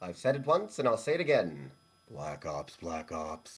I've said it once and I'll say it again. Black Ops, Black Ops.